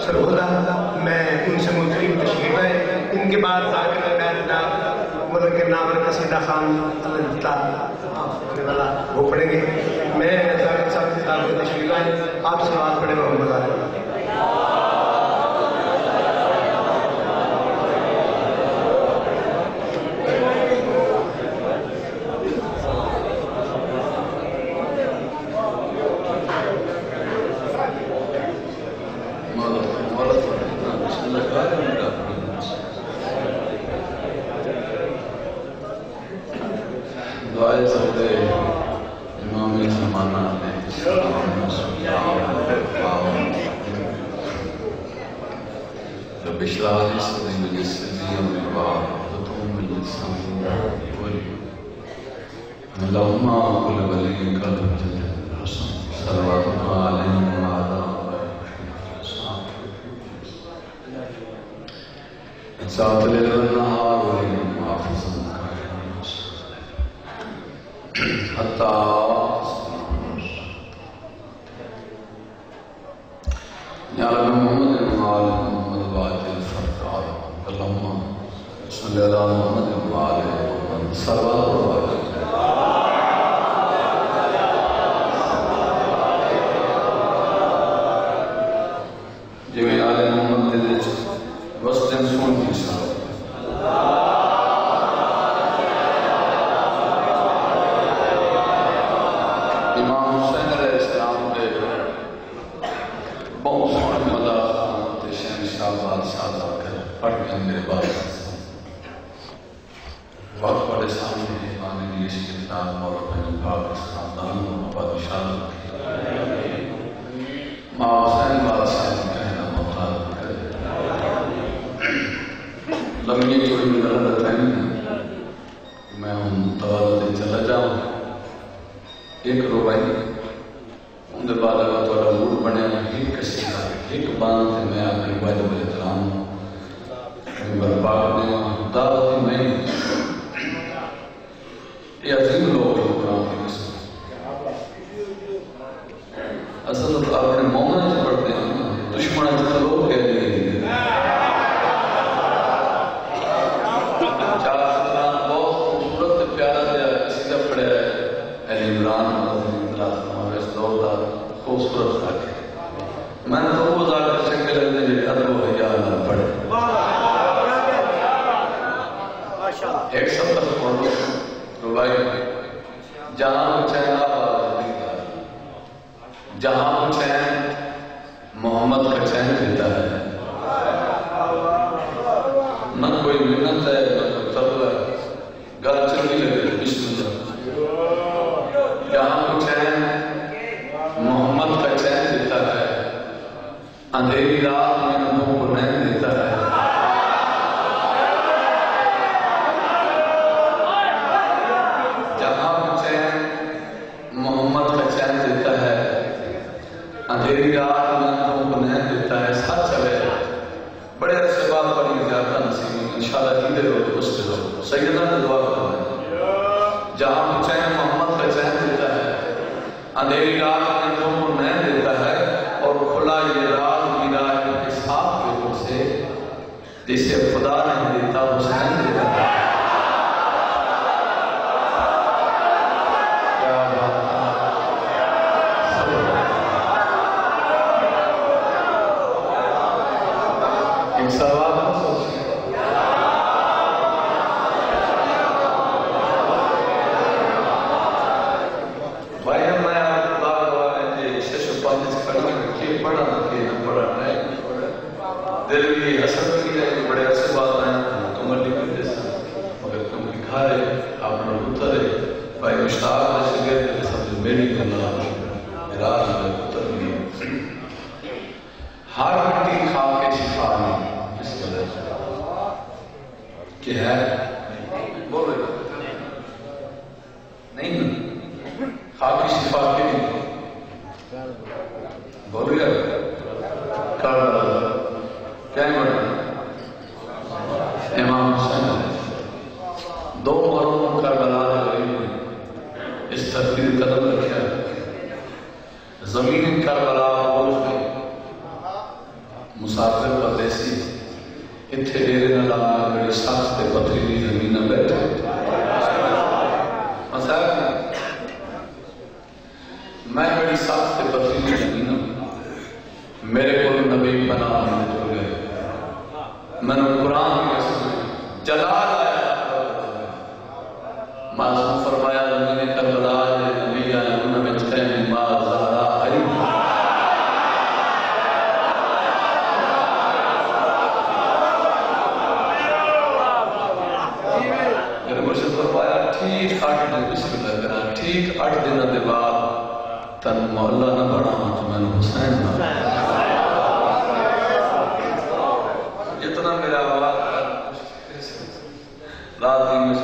سرگودا میں ان سے منتخب تشریف ہے ان کے بعد ذاکر میں جناب ملک نامر قصیدہ خان، اللہ والا وہ پڑھیں گے۔ میں ذاکر صاحب کے ساتھ تشریف ہے آپ سے بات پڑھے محمد آ اللهم كل وليك المجد ساعة حتى امام حسین علیہ السلام دے بہت سونے مدار تے شہنشاہ بادشاہ دا کر پڑھ کے میرے بعد وقت بڑے سامنے آنے کی جی، اس کتاب مولا بن پاکستان دان و بادشاہ ماں حسین بادشاہ نے کہنا مطالب کرے لمحے کوئی میرا بتائیں میں ہوں توالد چلا جاؤں ایک روائی ان دے بعد اگر تھوڑا موڈ بنے ایک قصیدہ ایک باندھ تے میں اپنی وجہ بلے ترام ممبر پاک نے جہاں چین آباد جہاں چین محمد کا چین دیتا ہے۔ نہ کوئی منت ہے، نہ کوئی طلب ہے۔ گل چلی لگے بسم اللہ جہاں چین محمد کا چین دیتا ہے، اندھیری رات اندھیری رات میں نمو کو نین دیتا ہے، ساتھ چلے بڑے عرصے بعد پڑھی زیادہ نصیب انشاءاللہ ہی دے ہو دوست سے ہو سیدنا نے دعا کرنا ہے جہاں چین محمد کا چین دیتا ہے اندھیری رات میں تم کو نین دیتا ہے اور کھلا یہ رات میرا کے ساتھ کے اوپر سے جسے خدا نہیں دیتا حسین دیتا ہے کیا بات ہے ایک سوال نہ سوچیں بھائی میں آپ کو بات ہوا ہے کہ شش پانچ سے پڑھا کہ پڑھا کہ نہ پڑھا نہیں دل کی اثر کی ہے کہ بڑے عرصے بعد آئے تم مٹی میں دے سا مگر تم دکھائے اپنا اترے بھائی مشتاق ہے شگر کے سب میری گنا میرا ہے اتر گئی ہر مٹی کھا کے شفا نہیں اس وجہ سے کہ ہے بول رہے نہیں خاکی شفا کے لیے۔ بول گیا کیا بڑا امام حسین۔ دو مروں کربلا نے غریب اس ترتیب قدم رکھا ہے۔ زمین کربلا بول گئی مسافر پردیسی۔ اتنے ڈیرے نہ لانا میری سخت پتھری زمین asked the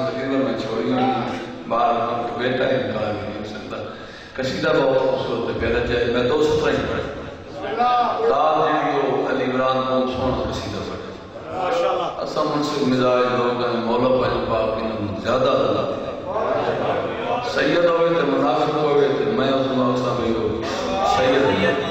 تقریباً میں چھوڑی ہوئی باہر بیٹا ہی نکالا بھی نہیں ہو سکتا کشیدہ بہت خوبصورت ہے پیدا جائے میں دو سترہ ہی پڑھے رات جی وہ علی عمران کو سونا کشیدہ پڑھے اصلا منصف مزاج لوگ ہیں مولا پاک پاک انہوں زیادہ اللہ سید ہوئے تھے منافق ہوئے تھے میں اس بھی ہو سید ہوئے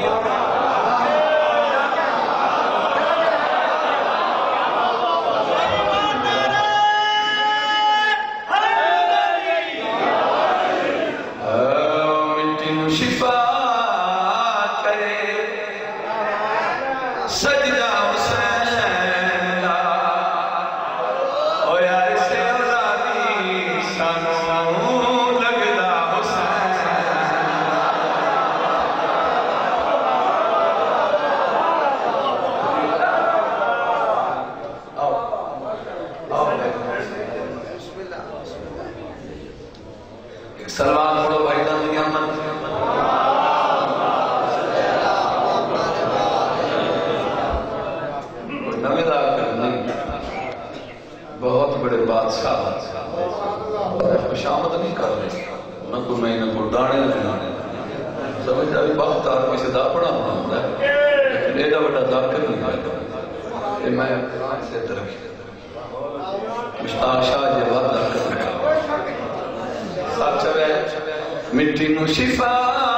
بہت بڑے بادشاہ۔ خوشامد نہیں کر رہے۔ نہ کوئی میں نہ کوئی ڈانے نہ ڈانے سمجھ جائے وقت آدمی سے دا پڑا ہونا ہوتا ہے۔ لیکن ایڈا بڑا ذاکر نہیں کرتا یہ میں قرآن سے ترقی مشتاق شاہ جواد ذاکر نہیں سچ ہے مٹی نو شفا۔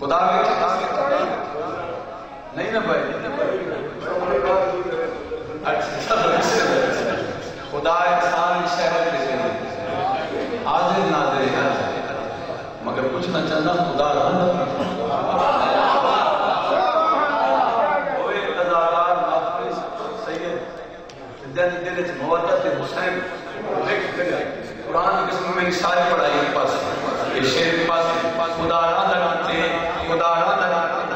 خدا نہیں نا بھائی؟ اچھا۔ خدا انسان شہر کے حاضر ناظر ہے مگر کچھ نہ چاہنا خدا رہنا دل دل چ محبت حسین قرآن کے میں ساری پڑھائی کے پاس۔ یہ شیر کے پاس خدا را دلاتے خدا را دلاتے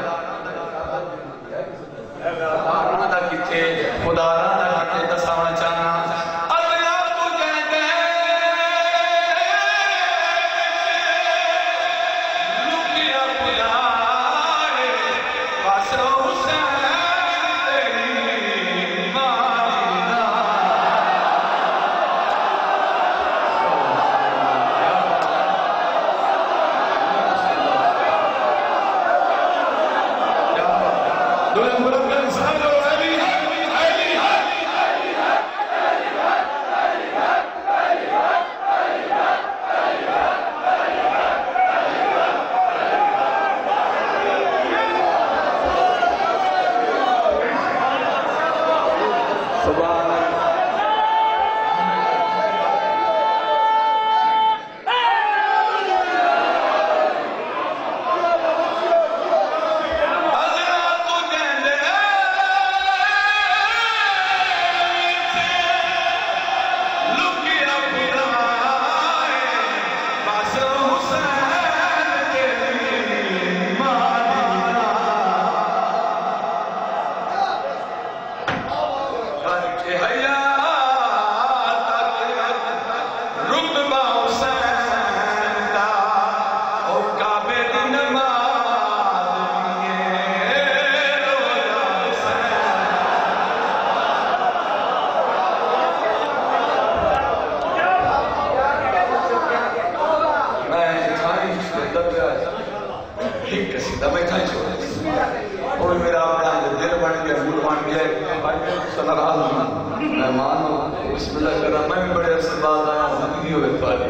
صلی اللہ علیہ وسلم میں بسم اللہ کر رہا میں بھی بڑے عرصے بعد آیا زندگی ہوئے پاری۔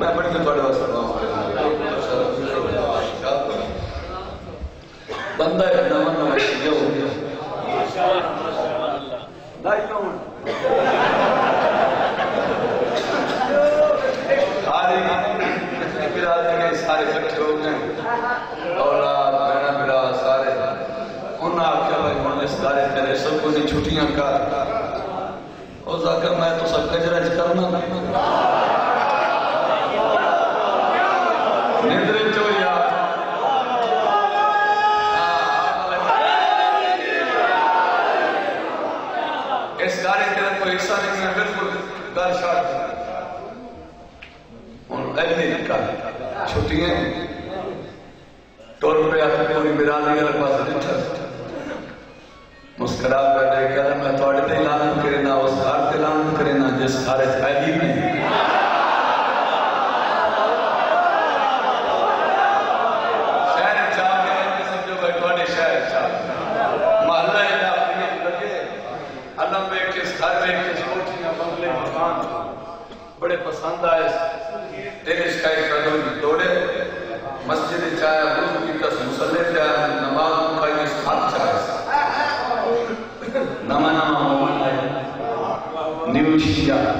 میں بڑی کے تھوڑے واسطے بندہ ایک نواں نواں شیعہ ہو گیا۔ دائی کون سارے کے سارے کٹھے ہو گئے اولاد بہنا سارے۔ بھائی اس تیرے، سب کو چھٹیاں کر او زاکر میں تو سب کجرہ چ کرنا۔ نیندر چو یا کے چھوٹیاں بنگلے مکان بڑے پسند آئے تیرے شکایت کر دو دوڑے مسجد چاہے وضو کی کس مسلح چاہے ہے